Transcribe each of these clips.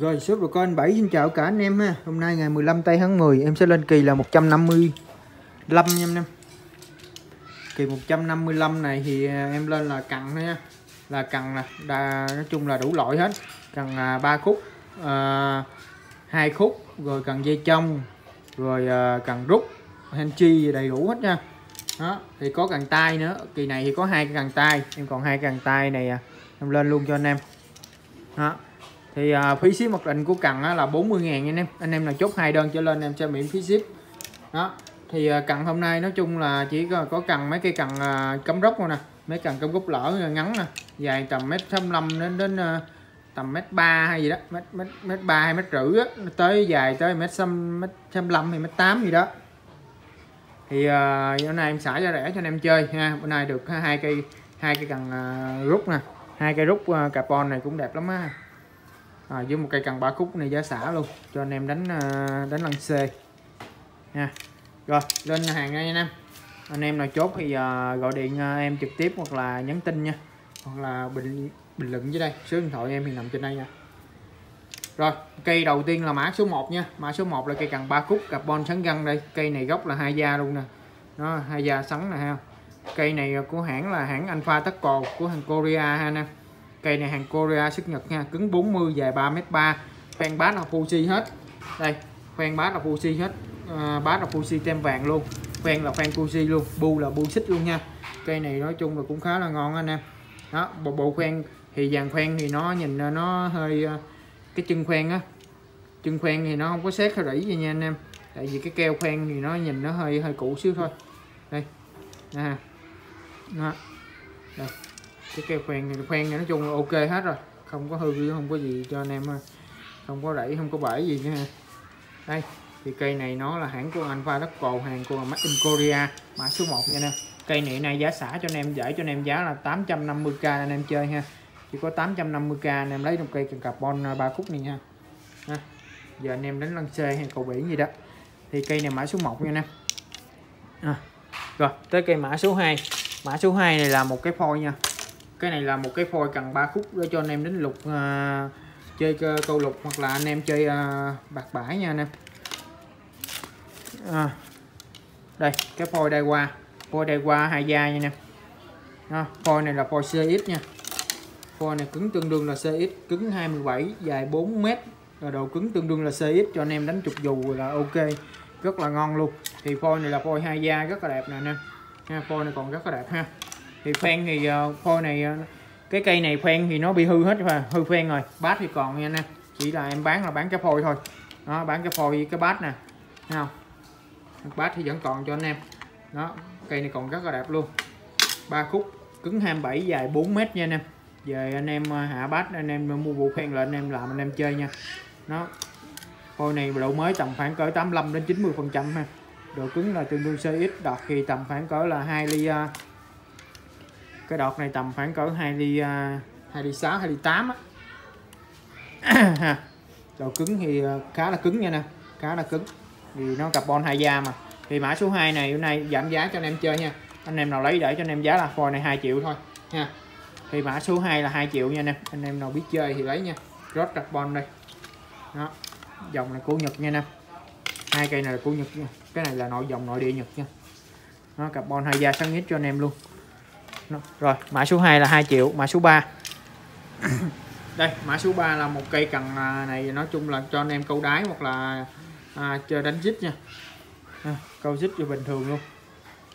Rồi shop rồi con 7 xin chào cả anh em ha. Hôm nay ngày 15 tây tháng 10 em sẽ lên kỳ là 155 nha anh em. Kỳ 155 này thì à, em lên là cặn thôi nha. Là cặn nè, đà, nói chung là đủ loại hết. Cần à, 3 khúc, à, 2 khúc, rồi cần dây trong Rồi à, cần rút, hand chi đầy đủ hết nha. Đó thì có cần tay nữa. Kỳ này thì có hai cái cần tay em còn hai cần tay này à. em lên luôn cho anh em. Đó thì à, phí ship mặc định của cần á, là 40 ngàn anh em. Anh em là chốt hai đơn trở lên em cho miễn phí ship. Đó. Thì à, cần hôm nay nói chung là chỉ có, có cần mấy cây cần à, cắm rốc thôi nè. Mấy cần cắm gốc lỡ ngắn nè. Dài tầm mét 65 đến đến à, tầm mét ba hay gì đó. Mét mét mét ba hay mét rưỡi á. Tới dài tới mét xăm mét xăm hay mét tám gì đó. Thì uh, bữa nay em xả ra rẻ cho anh em chơi ha. Bữa nay được hai cây hai cây cần uh, à, rút nè. Hai cây rút à, uh, carbon này cũng đẹp lắm á à, với một cây cần ba khúc này giá xả luôn. Cho anh em đánh à, đánh lăn C nha. Rồi lên hàng ngay anh em. Anh em nào chốt thì uh, gọi điện uh, em trực tiếp hoặc là nhắn tin nha. Hoặc là bình bình luận dưới đây. Số điện thoại em thì nằm trên đây nha. Rồi cây đầu tiên là mã số 1 nha. Mã số 1 là cây cần ba khúc carbon sắn găng đây. Cây này gốc là hai da luôn nè. Nó hai da sắn nè ha. Cây này của hãng là hãng Alpha Taco của hàng Korea ha nè cây này hàng Korea xuất Nhật nha. Cứng 40 dài 3m3 khoen bát là Fuji hết. Đây khoen bát là Fuji hết. À, bát là Fuji tem vàng luôn. Khoen là khoen Fuji luôn. Bu là bu xích luôn nha. Cây này nói chung là cũng khá là ngon anh em. Đó bộ bộ khoen thì dàn khoen thì nó nhìn nó hơi à, cái chân khoen á. Chân khoen thì nó không có xét hay rỉ gì nha anh em. Tại vì cái keo khoen thì nó nhìn nó hơi hơi cũ xíu thôi. Đây. Nè đó. đây cái keo khoen này khoen này nói chung là ok hết rồi. Không có hư, không có gì cho anh em không có đẩy không có bể gì nữa. Ha đây, thì cây này nó là hãng của Alpha đất cồ hàng của Made in Korea, mã số 1 nha nè cây này này giá xả cho anh em, giải cho anh em giá là 850k anh em chơi ha. Chỉ có 850k anh em lấy trong cây cần carbon à, 3 khúc này nha. Ha. giờ anh em đánh lăn xe hay cầu biển gì đó. Thì cây này mã số 1 nha nè à. rồi, tới cây mã số 2 mã số 2 này là một cái phôi nha cái này là một cái phôi cần 3 khúc để cho anh em đánh lục à, chơi câu lục hoặc là anh em chơi à, bạc bãi nha anh em. À. đây cái phôi đây qua. Phôi đây qua hai da nha anh em. À, phôi này là phôi CX nha. Phôi này cứng tương đương là CX cứng 27 dài 4 mét. Và độ cứng tương đương là CX cho anh em đánh chục dù là ok rất là ngon luôn. Thì phôi này là phôi hai da rất là đẹp nè anh em. Phôi này còn rất là đẹp ha thì khoen thì ờ, uh, phôi này uh, cái cây này khoen thì nó bị hư hết rồi hư khoen rồi. Bát thì còn nha anh em chỉ là em bán là bán cái phôi thôi. Đó bán cái phôi với cái bát nè thấy không? Bát thì vẫn còn cho anh em. Đó cây này còn rất là đẹp luôn. Ba khúc cứng 27 dài 4 mét nha anh em. Về anh em ờ, hạ bát anh em mua bộ khoen là anh em làm anh em chơi nha. Nó phôi này độ mới tầm khoảng cỡ 85 đến 90 phần trăm ha. Độ cứng là tương đương CX đọt thì tầm khoảng cỡ là 2 ly cái đọt này tầm khoảng cỡ 2 ly à, uh, 2 ly 6 2 ly 8 á. Độ cứng thì à, khá là cứng nha nè khá là cứng. Vì nó carbon hai da mà. Thì mã số 2 này hôm nay giảm giá cho anh em chơi nha. Anh em nào lấy để cho anh em giá là phôi này 2 triệu thôi nha thì mã số 2 là 2 triệu nha anh em. Anh em nào biết chơi thì lấy nha. Rod carbon đây. Đó. Dòng này của Nhật nha anh em. Hai cây này là của Nhật nha. Cái này là nội dòng nội địa Nhật nha. Nó carbon hai da sáng nhất cho anh em luôn rồi mã số 2 là 2 triệu mã số 3 đây mã số 3 là một cây cần à, này nói chung là cho anh em câu đáy hoặc là à, chơi đánh dít nha. À, câu dít cho bình thường luôn.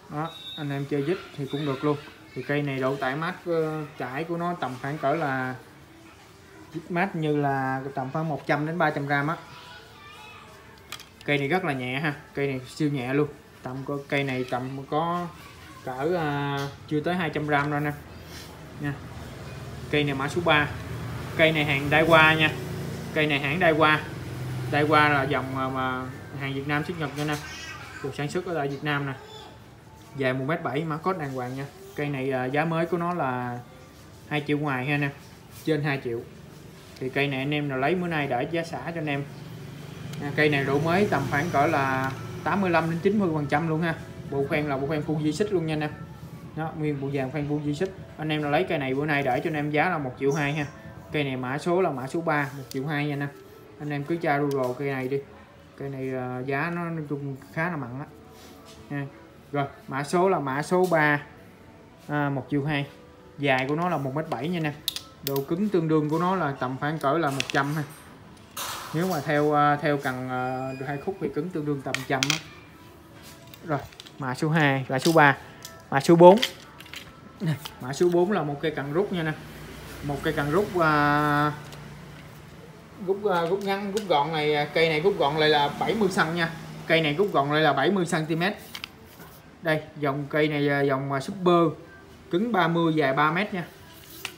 Đó anh em chơi dít thì cũng được luôn. Thì cây này độ tải mát ờ, trải của nó tầm khoảng cỡ là dít mát như là tầm khoảng 100 đến 300 gram á. Cây này rất là nhẹ ha cây này siêu nhẹ luôn. Tầm có cây này tầm có cỡ uh, chưa tới 200 gram đâu nè. Nha. Cây này mã số 3 cây này hàng đai qua nha. Cây này hãng đai qua đai qua là dòng à, mà hàng Việt Nam xuất nhập nha nè. Được sản xuất ở tại Việt Nam nè. Dài 1m7 mã cốt đàng hoàng nha. Cây này uh, giá mới của nó là 2 triệu ngoài ha nè. Trên 2 triệu. Thì cây này anh em nào lấy bữa nay để giá xả cho anh em. Cây này độ mới tầm khoảng cỡ là 85 đến 90 phần trăm luôn ha bộ khoen là bộ khoen full di xích luôn nha anh em. Đó nguyên bộ vàng khoen full di xích. Anh em nào lấy cây này bữa nay để cho anh em giá là 1 triệu 2 ha. Cây này mã số là mã số 3 1 triệu 2 nha anh em. Anh em cứ tra Google cây này đi. Cây này uh, giá nó nói chung khá là mặn á. Nha. Rồi mã số là mã số 3 à, 1 triệu 2 dài của nó là 1m7 nha nè độ cứng tương đương của nó là tầm khoảng cỡ là 100 ha. Nếu mà theo à, theo cần uh, hai khúc thì cứng tương đương tầm trăm á. Rồi mã số 2 và số 3 mã số 4 mã số 4 là một cây cần rút nha nè. Một cây cần rút uh, rút uh, rút ngắn rút gọn này à, cây này rút gọn lại là 70 cm nha. Cây này rút gọn lại là 70 cm đây dòng cây này dòng super. Cứng 30 dài 3 m nha.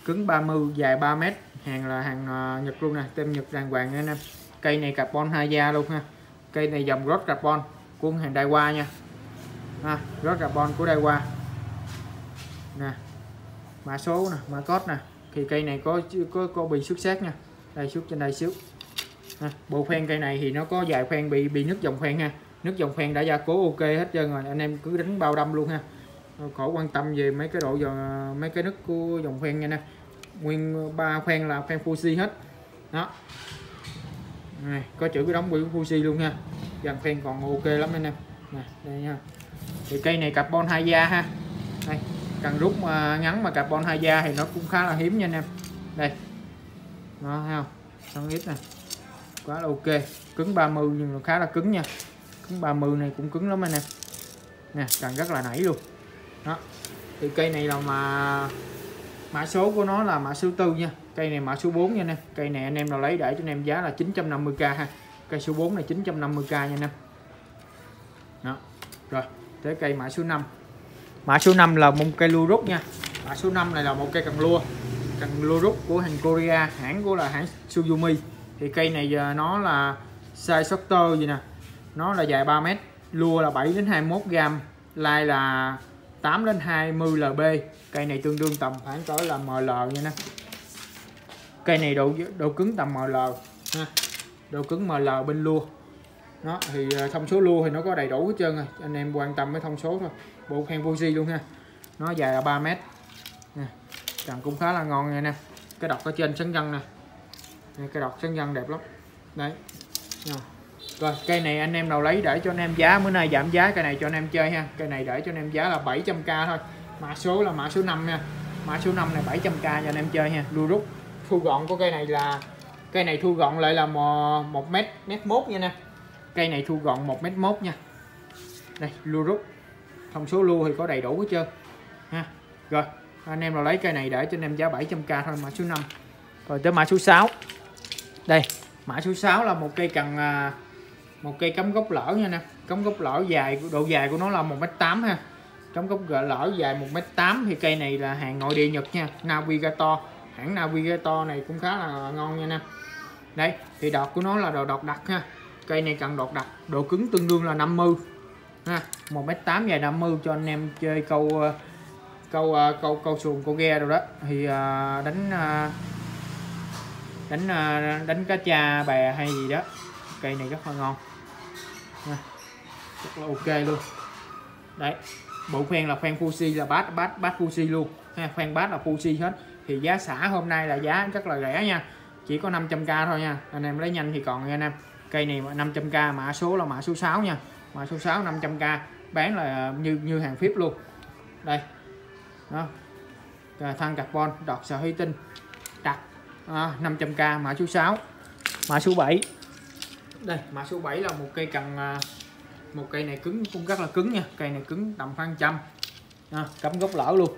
Cứng 30 dài 3 m hàng là hàng Nhật luôn nè tem Nhật đàng hoàng nha anh em cây này carbon hai da luôn ha. Cây này dòng rốt carbon của hàng Daiwa nha ha, rốt carbon của Daiwa nè mã số nè mã code nè. Thì cây này có có có bị xuất sát nha. Đây xuất trên đây xíu. Ha, bộ khoen cây này thì nó có dài khoen bị bị nứt dòng khoen ha. Nước dòng khoen đã gia cố ok hết trơn rồi. Anh em cứ đánh bao đâm luôn ha. Khỏi quan tâm về mấy cái độ giờ mấy cái nứt của dòng khoen nha nè. Nguyên ba khoen là khoen Fuji hết. Đó. Này, có chữ cái đóng bị Fuji luôn ha. Dàn khoen còn ok lắm anh em. Nè đây nha thì cây này carbon hai da ha. Đây, cần rút mà ngắn mà carbon hai da thì nó cũng khá là hiếm nha anh em. Đây. Nó thấy không? Xong ít nè. Quá là ok. Cứng 30 nhưng mà khá là cứng nha. Cứng 30 này cũng cứng lắm anh em. Nè cần rất là nảy luôn. Đó. Thì cây này là mà mã số của nó là mã số tư nha. Cây này mã số 4 nha anh em. Cây này anh em nào lấy để cho anh em giá là 950k ha. Cây số 4 này 950k nha anh em. Đó. Rồi tới cây mã số 5 mã số 5 là một cây lua rút nha. Mã số 5 này là một cây cần lua. Cần lua rút của hàng Korea, hãng của là hãng Suzumi thì cây này giờ nó là size shorter gì nè. Nó là dài 3m lua là 7 đến 21 gram lai là 8 đến 20 lb. Cây này tương đương tầm khoảng cỡ là ml nha nè. Cây này độ độ cứng tầm ml ha. Độ cứng ml bên lua nó thì à, thông số lua thì nó có đầy đủ hết trơn rồi. Anh em quan tâm với thông số thôi. Bộ khen Fuji luôn ha. Nó dài là 3 mét. Nè cần cũng khá là ngon nha nè. Cái đọc ở trên sân gân nè. Cái đọc sân gân đẹp lắm. Đấy. Rồi. Cây này anh em nào lấy để cho anh em giá. Bữa nay giảm giá, cây này cho anh em chơi ha. Cây này để cho anh em giá là 700k thôi. Mã số là mã số 5 nha. Mã số 5 này 700k cho anh em chơi ha. Lưu rút. Thu gọn của cây này là, cây này thu gọn lại là một mét mét mốt nha nè cây này thu gọn 1m1 nha. Đây lưu rút. Thông số lưu thì có đầy đủ hết trơn. Ha, rồi, anh em là lấy cây này để cho anh em giá 700k thôi, mã số 5 rồi tới mã số 6 đây, mã số 6 là một cây cần à, một cây cắm gốc lỡ nha nè. Cắm gốc lỡ dài, độ dài của nó là 1m8 ha. Cắm gốc lỡ dài 1m8 thì cây này là hàng nội địa Nhật nha. Navigator, hãng Navigator này cũng khá là ngon nha nè. Đây, thì đọt của nó là đồ đọt đặc ha cây này cần đọt đặc. Độ cứng tương đương là 50 ha. 1m8 dài 50 cho anh em chơi câu ờ, câu ờ, câu câu xuồng, câu ghe rồi đó. Thì ờ, đánh đánh đánh cá cha, bè hay gì đó. Cây này rất là ngon. Rất là ok luôn. Đấy, bộ khoen là khoen Fuji, là bát bát bát Fuji luôn. Ha, khoen bát là Fuji hết. Thì giá xả hôm nay là giá rất là rẻ nha. Chỉ có 500k thôi nha. Anh em lấy nhanh thì còn nha anh em cây này 500k mã số là mã số 6 nha. Mã số 6 500k bán là như như hàng phíp luôn. Đây. Đó. Thang carbon đọt sợi huy tinh đặt. À, 500k mã số 6 mã số 7 đây mã số 7 là một cây cần à, một cây này cứng cũng rất là cứng nha. Cây này cứng tầm khoảng trăm. À, cắm gốc lỡ luôn.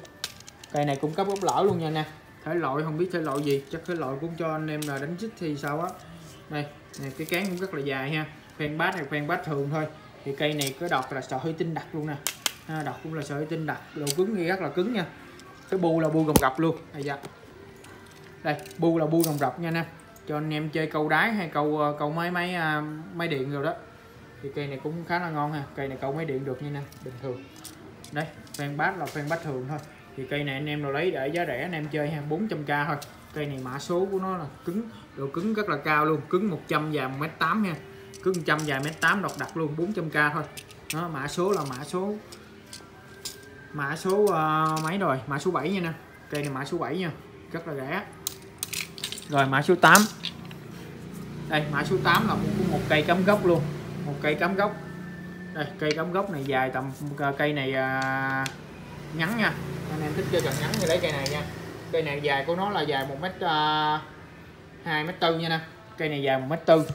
Cây này cũng cắm gốc lỡ luôn nha nè thể loại không biết thể loại gì. Chắc thể loại cũng cho anh em là đánh chích thì sao á đây này, cái cán cũng rất là dài ha. Khoen bát này khoen bát thường thôi. Thì cây này có đọt là sợi hơi tinh đặc luôn nè. Đọt cũng là sợi tinh đặc. Độ cứng thì rất là cứng nha. Cái bu là bu gồng gập luôn. Đây, dạ. đây bu là bu gồng gập nha nè cho anh em chơi câu đáy hay câu ờ, câu máy máy à, máy điện rồi đó. Thì cây này cũng khá là ngon ha. Cây này câu máy điện được như nè bình thường. Đây fan bát là fan bát thường thôi. Thì cây này anh em nào lấy để giá rẻ anh em chơi ha. 400k thôi cây này mã số của nó là cứng độ cứng rất là cao luôn cứng 100 dài 1m8 nha. Cứng 100 dài 1m8 độc đặt luôn 400k thôi. Đó mã số là mã số mã số uh, mấy rồi? Mã số 7 nha nè. Cây này mã số 7 nha rất là rẻ. Rồi mã số 8 đây mã số 8 là một, một cây cắm gốc luôn một cây cắm gốc. Đây cây cắm gốc này dài tầm ờ, cây này uh, ngắn nha. Anh em thích chơi cần ngắn thì lấy cây này nha cây này dài của nó là dài một mét à, hai mét tư nha nè. Cây này dài một mét tư.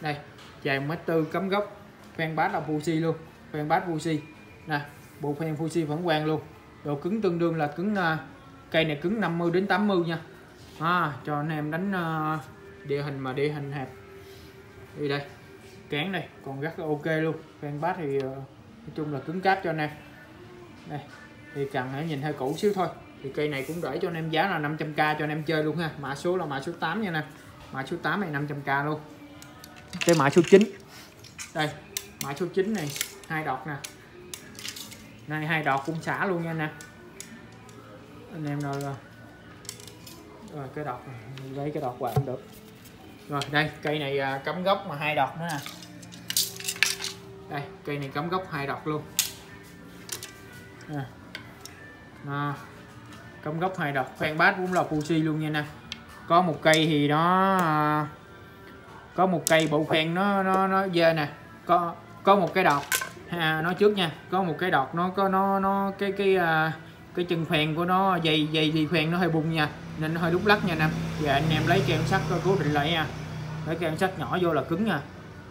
Đây dài một mét tư cắm gốc. Phen bát là Fuji luôn. Phen bát Fuji nè bộ phen Fuji vẫn quang luôn. Độ cứng tương đương là cứng uh, cây này cứng 50 đến 80 nha. À, cho anh em đánh uh, địa hình mà địa hình hẹp. Đi đây cán này còn rất là ok luôn. Phen bát thì uh, nói chung là cứng cáp cho anh em. Đây thì cần hãy nhìn hơi cũ xíu thôi thì cây này cũng để cho anh em giá là 500k cho anh em chơi luôn ha. Mã số là mã số 8 nha nè. Mã số 8 này 500k luôn. Cái mã số 9 đây mã số 9 này hai đọt nè. Này hai đọt cũng xả luôn nha nè. Anh em rồi rồi cái đọt này lấy cái đọt qua cũng được. Rồi đây cây này à, cắm gốc mà hai đọt nữa nè. Đây cây này cắm gốc hai đọt luôn. À. À cắm gốc hai đọt khoan bát cũng là Fuji luôn nha nè. Có một cây thì nó có một cây bộ khoen nó nó nó dơ nè. Có có một cái đọt. À, nói trước nha. Có một cái đọt nó có nó nó cái cái à, cái chân khoen của nó dày dày thì khoen nó hơi bung nha. Nên nó hơi đúc lắc nha anh và anh em lấy keo sắt cố định lại nha. Lấy keo sắt nhỏ vô là cứng nha.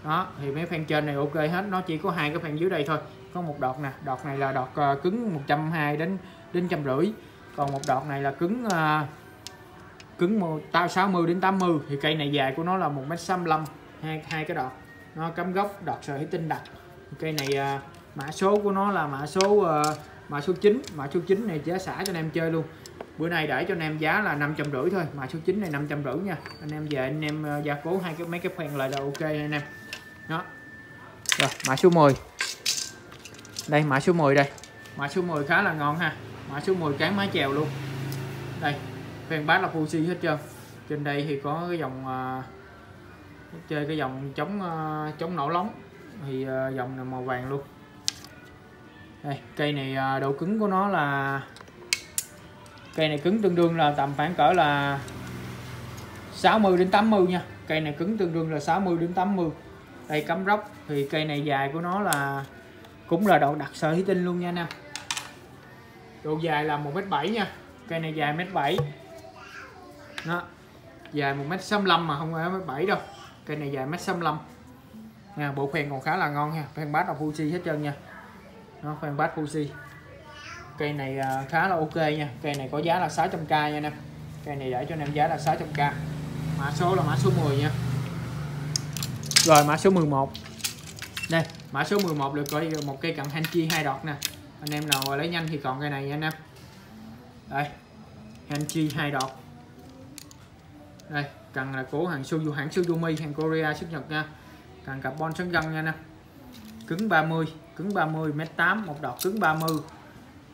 Đó thì mấy phan trên này ok hết. Nó chỉ có hai cái phan dưới đây thôi. Có một đọt nè. Đọt này là đọt à, cứng 120 đến đến trăm rưỡi còn một đọt này là cứng uh, cứng tao 60 đến 80 thì cây này dài của nó là 1m65 hai hai cái đọt nó cắm gốc đọt sợi tinh đặc cây này uh, mã số của nó là mã số uh, mã số 9 mã số 9 này giá xả cho anh em chơi luôn. Bữa nay để cho anh em giá là năm trăm rưỡi thôi. Mã số 9 này năm trăm rưỡi nha. Anh em về anh em uh, gia cố hai cái mấy cái khoen lại là ok anh em. Đó. Rồi mã số 10 đây mã số 10 đây. Mã số 10 khá là ngon ha mã số 10 cán mái chèo luôn. Đây khoen bát là Fuji hết trơn. Trên đây thì có cái dòng uh, chơi cái dòng chống uh, chống nổ lóng. Thì uh, dòng này màu vàng luôn. Đây cây này uh, độ cứng của nó là cây này cứng tương đương là tầm khoảng cỡ là 60 đến 80 nha. Cây này cứng tương đương là 60 đến 80 đây cắm rốc thì cây này dài của nó là cũng là độ đặc sợi thí tinh luôn nha nè độ dài là 1m7 nha. Cây này dài 1m7 đó, dài 1m65 mà không phải 1m7 đâu. Cây này dài 1m65 nha, bộ khoen còn khá là ngon nha. Khoen bát là Fuji hết trơn nha. Nó khoen bát Fuji cây này à, khá là ok nha. Cây này có giá là 600k nha nè. Cây này để cho anh em giá là 600k mã số là mã số 10 nha. Rồi, mã số 11 đây, mã số 11 được gọi một cây cận hanchi hai đọt nè anh em nào lấy nhanh thì còn cây này nha anh em. Đây hanchi hai đọt. Đây, cần là của hàng Suzu, hãng Suzumi hàng Korea xuất Nhật nha. Cần carbon sắn gân nha anh em. Cứng 30 cứng 30 m 8 một đọt cứng 30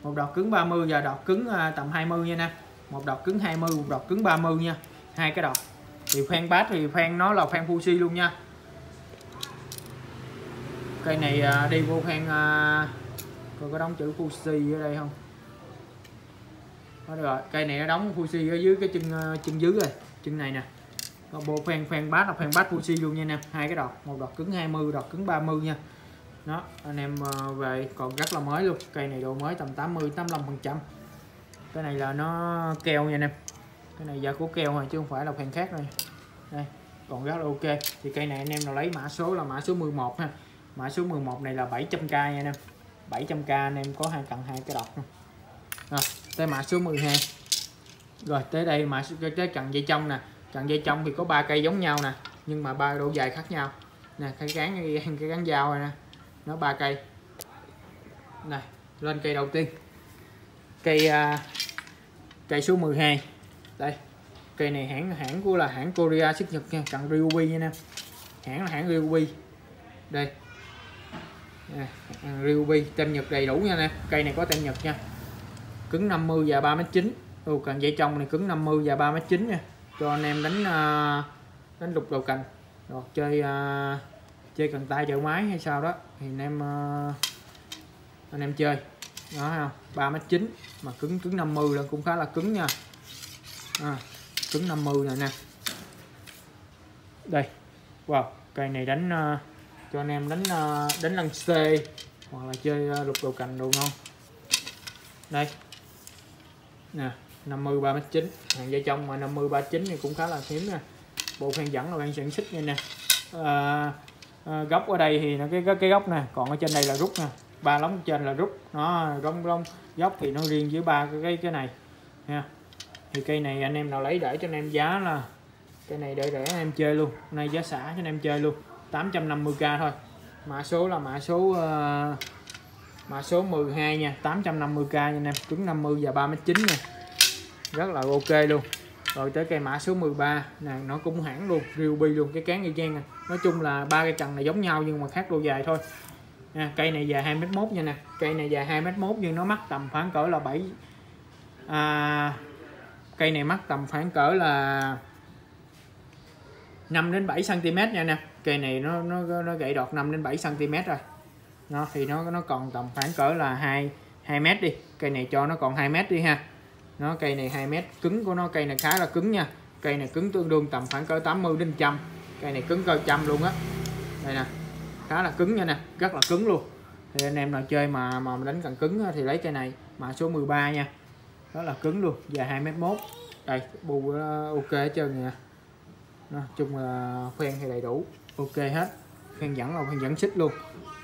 một đọt cứng 30 và đọt cứng à, tầm 20 nha anh em. Một đọt cứng 20 một đọt cứng 30 nha. Hai cái đọt. Thì khoan bát thì khoan nó là khoan Fuji luôn nha. Cây này à, đi vô khoan à, coi có đóng chữ Fuji ở đây không? Đó rồi, cây này nó đóng Fuji ở dưới cái chân ờ, chân dưới rồi. Chân này nè. Có bộ khoan khoan bát là khoan bát Fuji luôn nha anh em. Hai cái đọt, một đọt cứng 20 đọt cứng 30 nha. Đó, anh em ờ, về còn rất là mới luôn. Cây này độ mới tầm 80 85 phần trăm. Cái này là nó keo nha anh em. Cái này da của keo rồi chứ không phải là khoan khác rồi đây, còn rất là ok. Thì cây này anh em nào lấy mã số là mã số 11 ha. Mã số 11 này là 700k nha anh em. 700k anh em có hai cần hai cái đọt rồi tới mã số 12 rồi tới đây mã số cái cần dây trong nè. Cần dây trong thì có ba cây giống nhau nè nhưng mà ba độ dài khác nhau. Nè cái gắn cái gắn dao này nè nó ba cây. Này lên cây đầu tiên. Cây uh, cây số 12 đây cây này hãng hãng của là hãng Korea xuất Nhật nha cận Ryobi nha nè. Hãng là hãng Ryobi. Đây à, Ryobi tem Nhật đầy đủ nha nè. Cây này có tem Nhật nha. Cứng 50 và 3 m 9 Ồ, cần dây trong này cứng 50 và 3 m 9 nha. Cho anh em đánh uh, đánh lục đầu cành. Rồi chơi uh, chơi cần tay chợ máy hay sao đó. Thì anh em uh, anh em chơi. Đó không? Ba mét chín. Mà cứng cứng 50 là cũng khá là cứng nha. À, cứng 50 này nè. Đây. Wow cây này đánh uh, cho anh em đánh ờ, đánh lăng C hoặc là chơi ờ, lục đồ cành đồ ngon. Đây. Nè 50 3m9 hàng dây trong mà 50 39 thì cũng khá là hiếm nha. Bộ phen dẫn là bạn sản xuất như nè. À, à, góc ở đây thì nó cái cái, cái góc nè còn ở trên đây là rút nè. Ba lóng trên là rút. Nó rong rong. Góc thì nó riêng với ba cái cái này. Nha. Thì cây này anh em nào lấy để cho anh em giá là cây này để rẻ anh em chơi luôn. Nay giá xả cho anh em chơi luôn. 850k thôi. Mã số là mã số uh, mã số 12 nha 850k nha anh em. Cứng 50 và 39 nha. Rất là ok luôn. Rồi tới cây mã số 13 nè nó cũng hãng luôn Ruby luôn cái cán y chang nè nói chung là ba cây cần này giống nhau nhưng mà khác độ dài thôi. Nè, cây này dài 2m1 nha nè. Cây này dài 2m1 nhưng nó mắc tầm khoảng cỡ là 7 à, cây này mắc tầm khoảng cỡ là 5 đến 7 cm nha nè cây này nó nó nó gãy đọt 5 đến 7 cm rồi. Nó, thì nó nó còn tầm khoảng cỡ là 2 2 mét đi. Cây này cho nó còn 2 mét đi ha. Nó, cây này 2 mét. Cứng của nó, cây này khá là cứng nha. Cây này cứng tương đương tầm khoảng cỡ 80 đến trăm. Cây này cứng cỡ trăm luôn á. Đây nè. Khá là cứng nha nè. Rất là cứng luôn. Thì anh em nào chơi mà mà đánh cần cứng thì lấy cây này. Mã số 13 nha. Đó là cứng luôn. Dài 2 mét mốt. Đây bù ờ, ok hết trơn nha nói chung là khoen thì đầy đủ ok hết. Khoen dẫn là khoen dẫn xích luôn.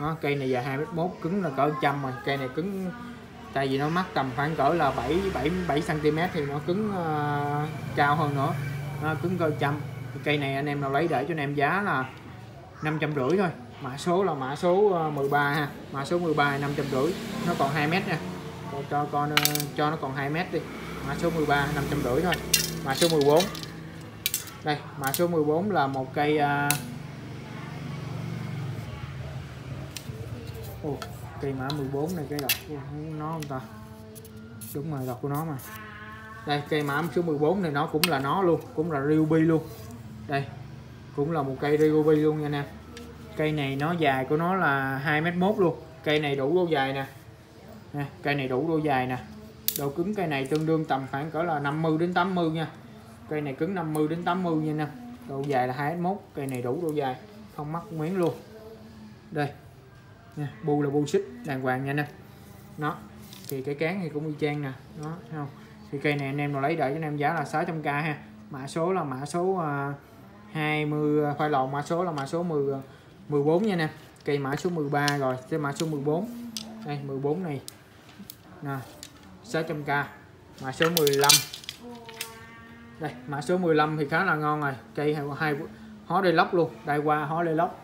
Đó, cây này dài 2 mét mốt cứng là cỡ trăm mà cây này cứng tại vì nó mắc tầm khoảng cỡ là 7 7 7 cm thì nó cứng uh, cao hơn nữa. Nó cứng cỡ trăm. Cây này anh em nào lấy để cho anh em giá là năm trăm rưỡi thôi. Mã số là mã số ờ, 13 ha. Mã số 13 năm trăm rưỡi. Nó còn 2 mét nè cho cho con ờ, cho nó còn 2 mét đi. Mã số 13 năm trăm rưỡi thôi. Mã số 14 đây mã số 14 là một cây uh... Ồ, cây mã 14 này cây đọc của nó không ta? Đúng rồi đọc của nó mà. Đây cây mã số 14 này nó cũng là nó luôn cũng là ruby luôn. Đây cũng là một cây ruby luôn nha nè cây này nó dài của nó là 2 m mốt luôn. Cây này đủ độ dài nè. Nè cây này đủ độ dài nè. Độ cứng cây này tương đương tầm khoảng cỡ là 50 đến 80 nha. Cây này cứng 50 đến 80 nha nè độ dài là 2 m mốt cây này đủ độ dài. Không mắc miếng luôn. Đây nha bu là bu xích đàng hoàng nha nè nó thì cái cán thì cũng y chang nè. Nó không? Thì cây này anh em nào lấy đợi cho anh em giá là 600k ha. Mã số là mã số à, uh, 20 à, khoai lộn mã số là mã số 10 14 à, nha nè cây mã số 13 rồi cái mã số 14 đây 14 này. Nè 600k mã số 15 đây mã số 15 thì khá là ngon rồi. Cây hai hó đây lóc luôn đây qua hó đây lóc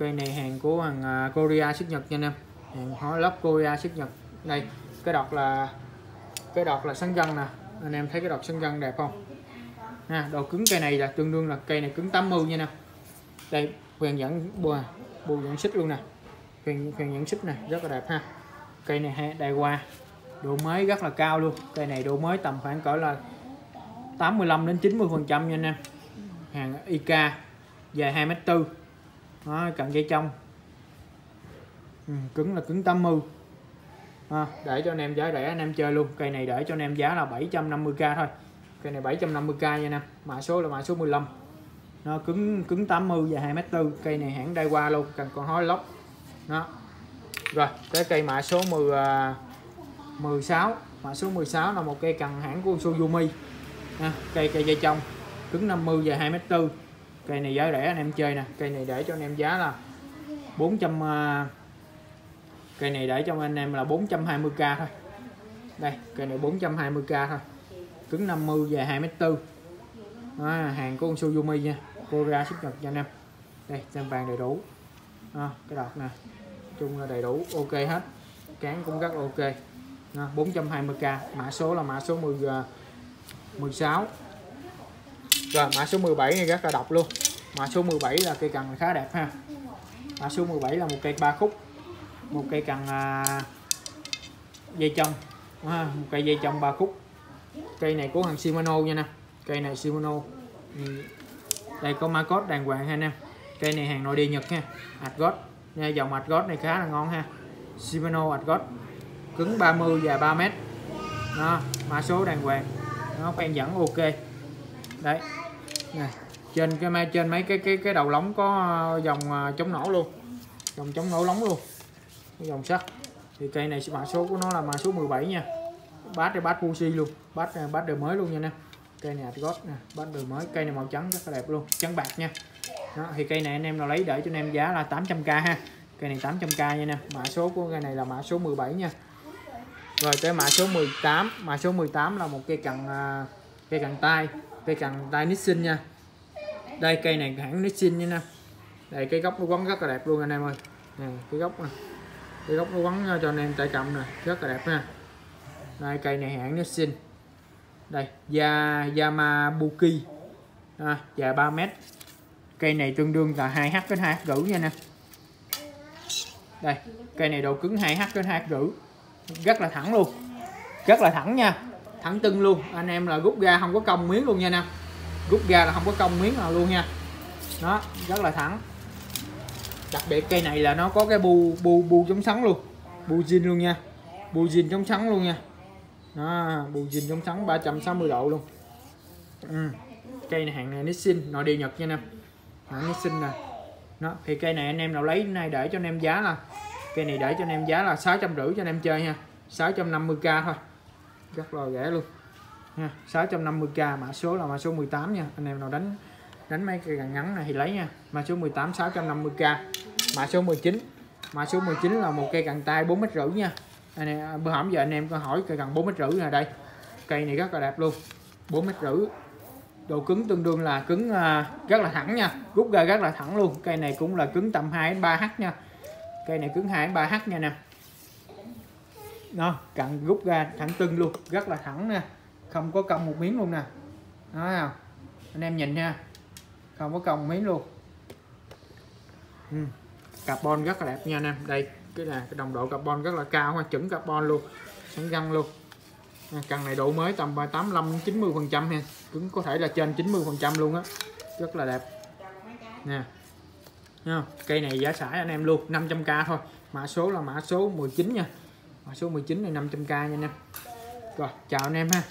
cây này hàng của hàng à, Korea xuất Nhật nha anh em. Hàng hóa lóc Korea xuất Nhật. Đây, cái đọt là, cái đọt là sắn gân nè. Anh em thấy cái đọt sắn gân đẹp không? Ha độ cứng cây này là tương đương là cây này cứng 80 nha nè đây quyền dẫn bùa bùa dẫn xích luôn nè. Quyền quyền dẫn xích này rất là đẹp ha. Cây này đài qua độ mới rất là cao luôn. Cây này độ mới tầm khoảng cỡ là 85 đến 90 phần trăm nha anh em. Hàng IK dài 2 mét tư à, cận dây trong. Ừ, cứng là cứng 80 à, để cho anh em giá rẻ anh em chơi luôn. Cây này để cho anh em giá là 750k thôi. Cây này 750k nha anh em. Mã số là mã số 15 nó cứng cứng 80 và 2m4 cây này hãng đai qua luôn cần con hói lóc. Đó. Rồi tới cây mã số 10 16 à, mã số 16 là một cây cần hãng của Suzumi à, cây cây dây trong. Cứng 50 và 2m4 cây này giá rẻ anh em chơi nè. Cây này để cho anh em giá là 400 à, cây này để cho anh em là 420k thôi. Đây cây này 420k thôi. Cứng 50 về 2m4 à, hàng của con Suzumi nha. Korea xuất nhật cho anh em. Đây tem vàng đầy đủ. À, cái đọt nè. Chung là đầy đủ ok hết. Cán cũng rất ok. À, 420k mã số là mã số 10 16 à, rồi mã số 17 này rất là độc luôn. Mã số 17 là cây cần khá đẹp ha. Mã số 17 là một cây ba khúc một cây cần à, dây trong à, một cây dây trong ba khúc. Cây này của hàng Shimano nha nè. Cây này Shimano. Ừ. đây có mã code đàng hoàng ha nè. Cây này hàng nội địa Nhật ha. Adgot nha dòng Adgot này khá là ngon ha. Shimano Adgot cứng 30 và 3 mét. Đó mã số đàng hoàng. Nó quen dẫn ok đấy. Này trên cái mai trên mấy cái cái cái đầu lóng có ờ, dòng ờ, chống nổ luôn. Dòng chống nổ lóng luôn. Cái dòng sắt. Thì cây này mã số của nó là mã số 17 nha. Bát đây bát Fuji luôn. Bát ờ, bát đời mới luôn nha nè cây này gót nè bát đời mới. Cây này màu trắng rất là đẹp luôn. Trắng bạc nha. Đó, thì cây này anh em nào lấy để cho anh em giá là 800k ha. Cây này 800k nha nè mã số của cây này là mã số 17 nha. Rồi tới mã số 18 mã số 18 là một cây cần cây cần tay cây cần tay Nissin nha. Đây cây này hãng Nissin nha nè đây cái gốc nó quấn rất là đẹp luôn anh em ơi. Nè cái gốc nè. Cái gốc nó quấn ờ, cho anh em tay cầm nè. Rất là đẹp nha đây cây này hãng Nissin đây da Yamabuki à, dài 3 mét. Cây này tương đương là 2h đến 2h rưỡi nha nè đây cây này độ cứng 2h đến 2h rưỡi. Rất là thẳng luôn. Rất là thẳng nha thẳng tưng luôn. Anh em là rút ra không có cong miếng luôn nha nè rút ra là không có cong miếng nào luôn nha. Nó rất là thẳng. Đặc biệt cây này là nó có cái bu bu bu chống sắn luôn. Bu zin luôn nha. Bu zin chống sắn luôn nha. Nó bu zin chống sắn 360 độ luôn. Ừ. cây này hàng này Nissin, nội địa Nhật nha nè hàng Nissin nè. Nó thì cây này anh em nào lấy nay để cho anh em giá là, cây này để cho anh em giá là sáu trăm rưỡi cho anh em chơi nha 650k thôi rất là rẻ luôn. Nha 650k mã số là mã số 18 nha. Anh em nào đánh đánh mấy cây gần ngắn này thì lấy nha. Mã số 18 650k mã số 19 mã số 19 là một cây càng tay 4 mét rưỡi nha. Anh em à, bữa hổm giờ anh em có hỏi cây gần 4 mét rưỡi là đây. Cây này rất là đẹp luôn. 4 mét rưỡi. Độ cứng tương đương là cứng à, rất là thẳng nha. Rút ra rất là thẳng luôn. Cây này cũng là cứng tầm 2 3 h nha. Cây này cứng 2 3 h nha nè nó cặn rút ra thẳng tưng luôn, rất là thẳng nè. Không có cong một miếng luôn nè. Nói không? Anh em nhìn nha. Không có cong miếng luôn. Ừ. carbon rất là đẹp nha anh em. Đây, cái là cái đồng độ carbon rất là cao ha, chuẩn carbon luôn. Sẵn găng luôn. Căn này độ mới tầm 85 90 phần trăm nha cũng có thể là trên 90 phần trăm luôn á. Rất là đẹp. Nè cây này giá sải anh em luôn 500k thôi. Mã số là mã số 19 nha số 19 này 500k nha anh em. Rồi chào anh em ha.